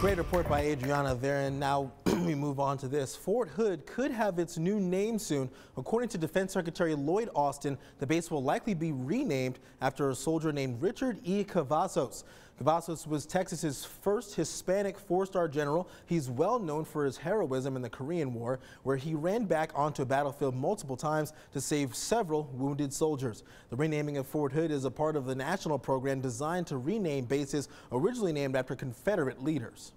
Great report by Adriana Varon. Now we move on to this. Fort Hood could have its new name soon. According to Defense Secretary Lloyd Austin, the base will likely be renamed after a soldier named Richard E. Cavazos. Cavazos was Texas's first Hispanic four-star general. He's well known for his heroism in the Korean War, where he ran back onto a battlefield multiple times to save several wounded soldiers. The renaming of Fort Hood is a part of the national program designed to rename bases originally named after Confederate leaders.